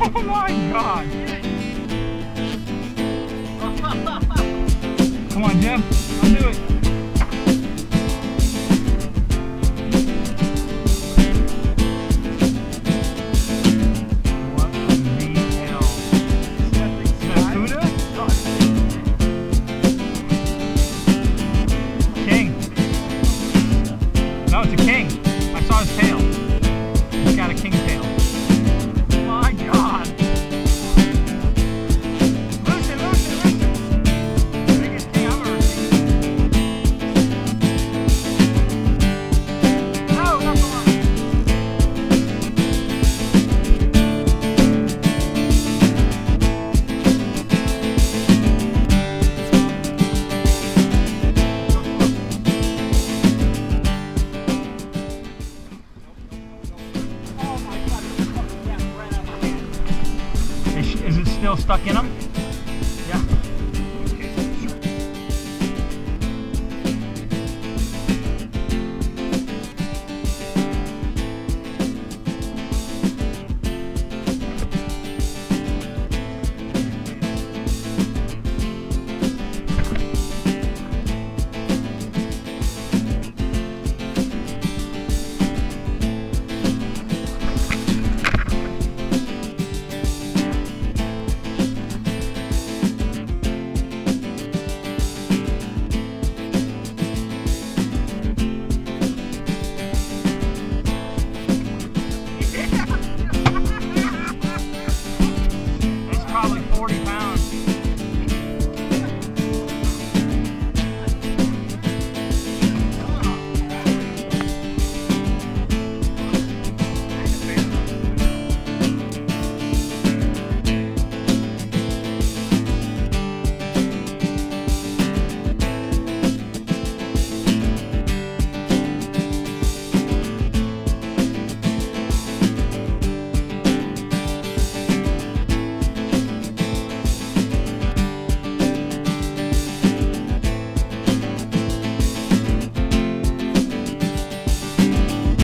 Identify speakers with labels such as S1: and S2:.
S1: Oh my god! Come on, Jim. I'll do it. still stuck in them.